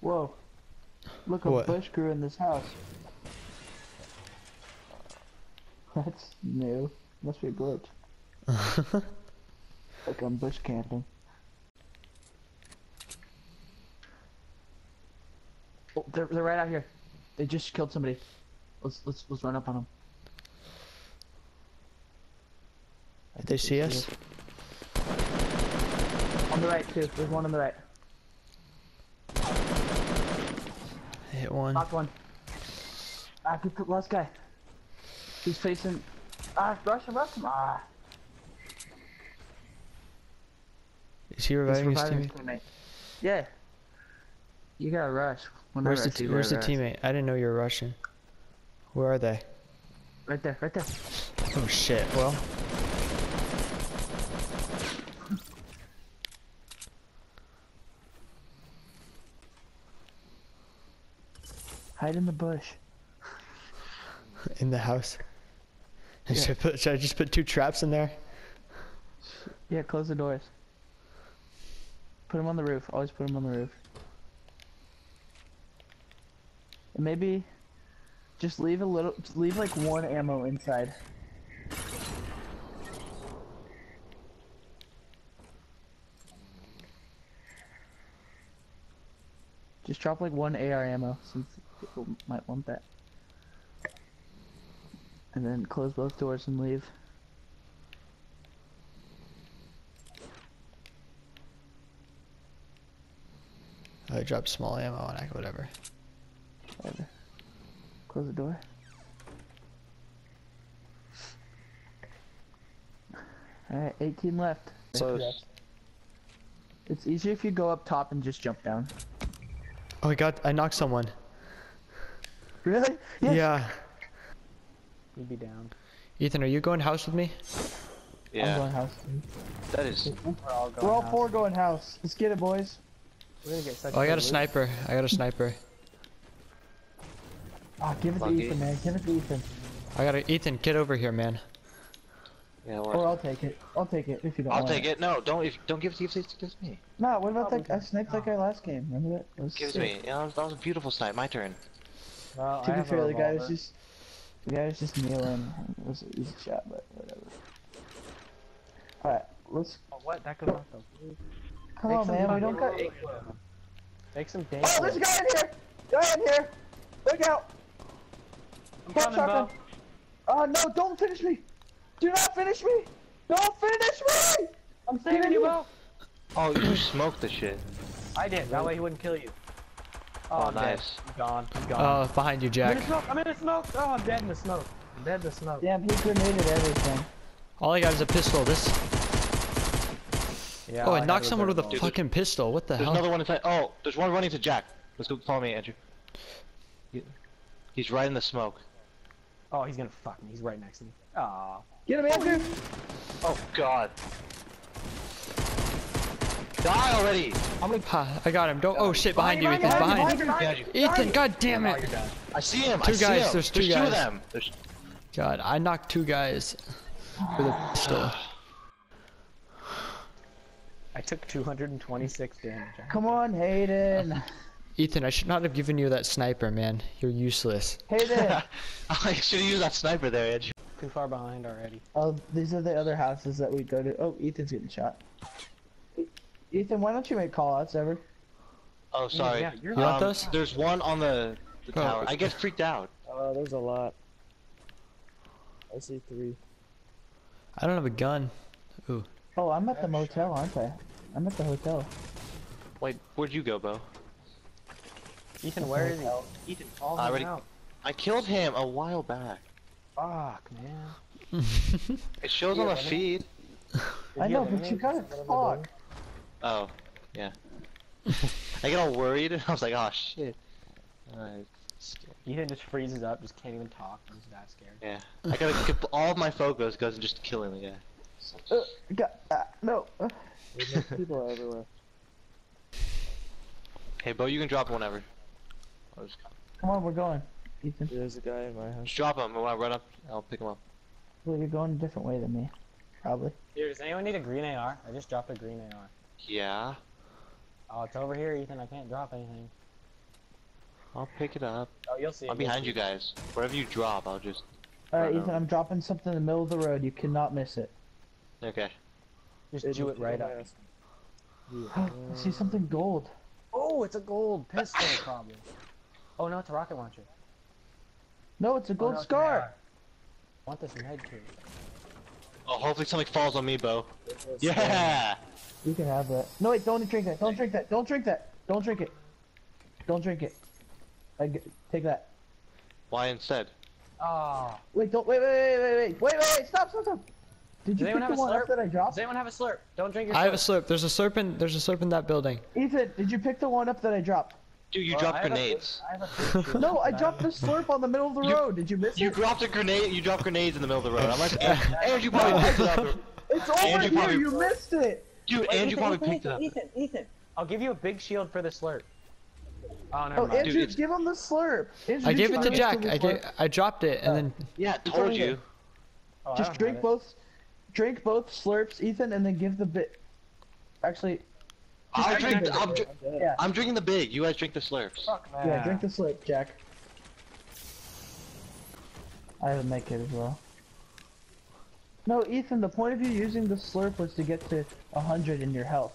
Whoa. Look, a What? bush grew in this house. That's new. Must be a glitch. Like I'm bush camping. Oh, they're, they're right out here. They just killed somebody. Let's let's let's run up on them. Did they see us? On the right too. There's one on the right. Hit one. Knocked one. Ah, good, good, last guy. He's facing. Ah, rush him, rush him. Ah. Is he reviving his reviving his teammate? teammate. Yeah. You gotta rush. Whenever Where's the t Where's the teammate? I didn't know you were Russian. Where are they? Right there, right there. Oh shit. Well, Hide in the bush. in the house. Yeah. Should, I put, should I just put two traps in there? Yeah, close the doors. Put them on the roof. Always put them on the roof. Maybe just leave a little, leave like one ammo inside. Just drop like one AR ammo since people might want that. And then close both doors and leave. I dropped small ammo and. Whatever. Close the door. Alright, 18 left. So It's easier if you go up top and just jump down. Oh, I got. I knocked someone. Really? Yes. Yeah. you'd be down. Ethan, are you going house with me? I'm Yeah, going house. that is. We're all going We're all house. four going house. Let's get it, boys. We're gonna get such Oh, I got a loot. sniper. I got a sniper. Ah, give it to Ethan, man. Give it to Ethan. I got a Ethan. Get over here, man. Yeah, Or I'll take it. I'll take it if you don't I'll want take it. No, don't. If, don't give it. Give it. Give it to me. No, what about Probably that? I sniped that guy last game. Remember that? It was Give it to me. Yeah, that was, that was a beautiful snipe. My turn. Well, To I be fair, the guy was just the guy was just kneeling. It was an easy shot, but whatever. Alright, let's Oh, what? That goes off the roof. come Make on, man. We don't got. Make some dank Oh, there's a guy in here! Guy in here! Look out! I'm Pop shotgun! Bo. Oh no, don't finish me! Do not finish me! Don't finish me! I'm saving you, Bo. Oh, you smoked the shit. I did. That way he wouldn't kill you. Oh, Oh, I'm dead. nice. I'm gone. I'm gone. Oh, behind you, I'm in Jack. the smoke. I'm in the smoke. Oh, I'm dead in the smoke. I'm dead in the smoke. Damn, he grenaded everything. All I got is a pistol. This. Yeah. Oh, I got knocked someone with a revolver. fucking pistol. What the There's hell? another one inside. Oh, there's one running to Jack. Let's go. Follow me, Andrew. He's right in the smoke. Oh, he's gonna fuck me. He's right next to me. Aw. Get him, Andrew! Oh God. Die already! Ha, ah, I got him. Don't. Oh shit, behind you, Ethan. behind Behind. you, Behind you. Ethan, god damn Oh, it. I see him. Two I see guys, him. there's two two guys. of them. There's God, I knocked two guys with a pistol. I took 226 damage. Come on, Hayden! Oh. Ethan, I should not have given you that sniper, man. You're useless. Hey there! I should have used that sniper there, Andrew. Too far behind already. oh, these are the other houses that we go to. Oh, Ethan's getting shot. Ethan, why don't you make callouts ever? Oh, sorry. Yeah, you're You want Um, those? There's one on the, the Go. tower. I get freaked out. Oh, there's a lot. I see three. I don't have a gun. Oh, I'm at the motel, aren't I? I'm at the hotel. Wait, where'd you go, Bo? Ethan, where is he? Ethan, call I him already- out. I killed him a while back. Fuck, man. It shows on the feed. I know, but you gotta talk. Oh, yeah. I get all worried. And I was like, oh shit. Alright. Ethan just freezes up, just can't even talk. He's that scared. Yeah. I gotta get all of my focus goes into just killing the guy. Uh, ga- uh, no. Uh, There's no people everywhere. Hey, Bo, you can drop whenever. I'll just, Come on, we're going. Ethan, There's a guy in my house. just drop him. When I run up, I'll pick him up. well, you're going a different way than me. Probably. Dude, does anyone need a green AR? I just dropped a green AR. Yeah, Oh, it's over here, Ethan. I can't drop anything. I'll pick it up. Oh, you'll see. I'm you'll behind see you guys. Wherever you drop, I'll just. Alright, Ethan, on. I'm dropping something in the middle of the road. You cannot miss it. Okay. Just Hey, do it right up. my house. I see something gold. Oh, it's a gold pistol, probably. Oh no, it's a rocket launcher. No, it's a Oh, gold no, scar. I want this med kit. Oh, hopefully something falls on me, Bo. There's a Yeah. You can have that. No, wait, don't drink that. Don't drink that. Don't drink that. Don't drink it. Don't drink it. I g take that. Why instead? Oh. Wait, don't. Wait, wait, wait, wait, wait, wait, wait, wait. Stop, stop, stop. Did Does you anyone pick have the a one up slurp? that I Does anyone have a slurp? Don't drink your I have a slurp. slurp. There's a serpent. There's a serpent in that building. Ethan, did you pick the one up that I dropped? Dude, you Well, dropped I have a- grenades. I have a fruit. No, I Can dropped the slurp on the middle of the You- road. Did you miss You it? dropped a grenade. You dropped grenades in the middle of the road. I'm like, and, and you probably picked it up. It's over Andrew here. probably- You missed it. Dude, Wait, and you Ethan, probably Ethan, picked it up. Ethan, Ethan, Ethan. I'll give you a big shield for the slurp. Oh, never Oh, mind. Andrew, it's- give him the slurp. Andrew, I you gave should it to give Jack. the I slurp. gave, I dropped it and then Yeah, I It's told only you. good. Oh, I Just don't drink have it. both. Drink both slurps, Ethan, and then give the bit. Actually, I'll drink. drink I'm, it. dr- yeah, I'm drinking the big. You guys drink the slurps. Fuck, man. yeah, drink the slurp, Jack. I have a med kit as well. No, Ethan, the point of you using the slurp was to get to 100 in your health.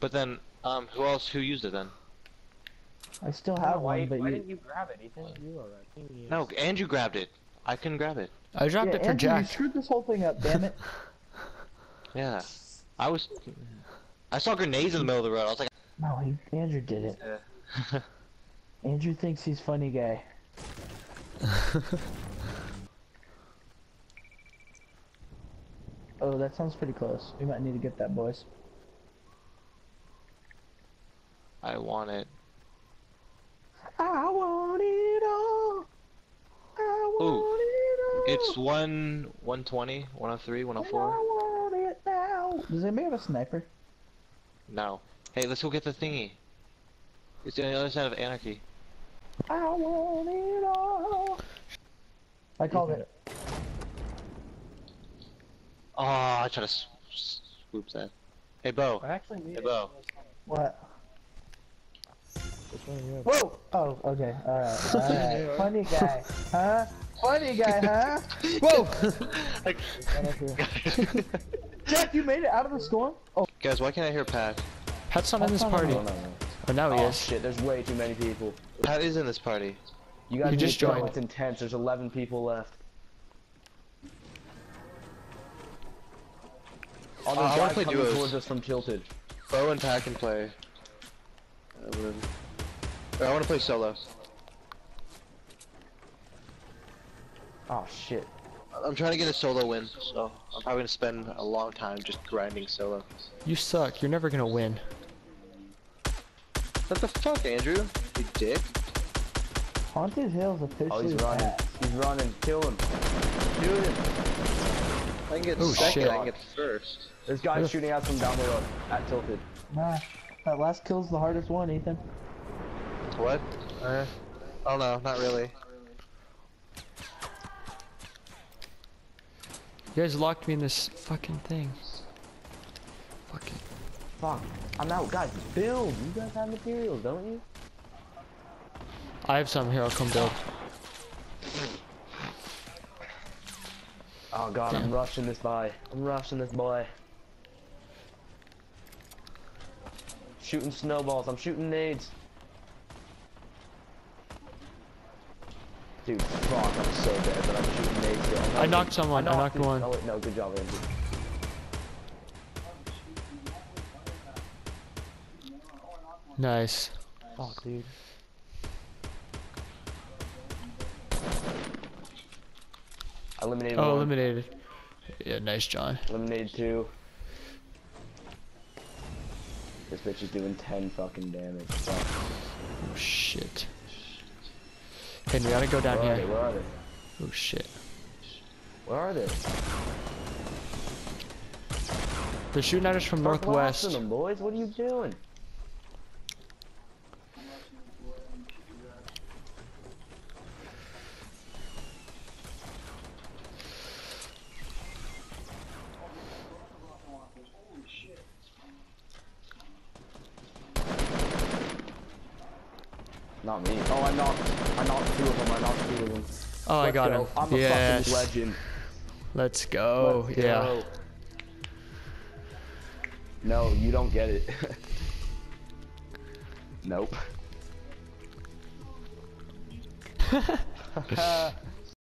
But then, um, who else? Who used it then? I still I don't have why, one, but why you. didn't you grab it, Ethan? You are No, Andrew grabbed it. I couldn't grab it. I dropped yeah, it for Andrew, you screwed this whole thing up, damn it. Yeah, I was. I saw grenades in the middle of the road. I was like, No, he, Andrew did it. Andrew thinks he's funny guy. Oh, that sounds pretty close. We might need to get that, boys. I want it. I want it all. I Ooh, want it all. It's one, 120, 103, and I 104. Want it now. Does anybody have a sniper? No. Hey, let's go get the thingy. It's on the other side of Anarchy. I want it all. I called it. Oh, I try to s- s- swoop that. Hey, Bo. I actually need Hey. Bo. What? Which one you have? Whoa! Oh, okay. Alright. Alright. Funny guy. Huh? Funny guy, huh? Whoa! Like- One up here. Jack, you made it out of the storm? Oh, Guys, why can't I hear Pat? Pat's not in this not party. it. No, no, no. Oh, now he Oh is. shit, there's way too many people. Pat is in this party. You guys You need just to know joined. It's intense. There's 11 people left. All Uh, I those wanna guys play coming duos. towards us from Tilted. Bo and Pat can play. Uh, whatever. I want to play solo. Oh shit. I'm trying to get a solo win, so I'm probably gonna spend a long time just grinding solo. You suck. You're never gonna win. What the fuck, Andrew? You dick. Haunted Hill's officially Oh, he's running. bad. He's running. Kill him. Shoot him. I can get Oh, second, shit. I can get first. This guys shooting at us from down the road at Tilted. Nah, that last kill's the hardest one, Ethan. What? Uh, I don't know, not really. You guys locked me in this fucking thing. Fucking. Fuck. I'm out. Guys, build. You guys have materials, don't you? I have some here. I'll come build. Oh god, I'm rushing this by. I'm rushing this boy. Shooting snowballs. I'm shooting nades. Dude, fuck, I'm so dead, but I'm shooting nades still. I knocked someone. I knocked it. one. Oh wait, no, good job, Andrew. Nice. Fuck, dude. Eliminated Oh, one. eliminated. Yeah, nice, John. Eliminated two. This bitch is doing 10 fucking damage. Fuck. Oh shit. Okay, we gotta go down Where here. Where are they? Oh shit. Where are they? They're shooting at us from Start northwest. them, boys. What are you doing? Not me. Oh, I knocked. I knocked two of them. I knocked two of them. Oh, I Let's got go. him. I'm a yes. fucking legend. Let's go. Let's yeah. go. No, you don't get it. nope.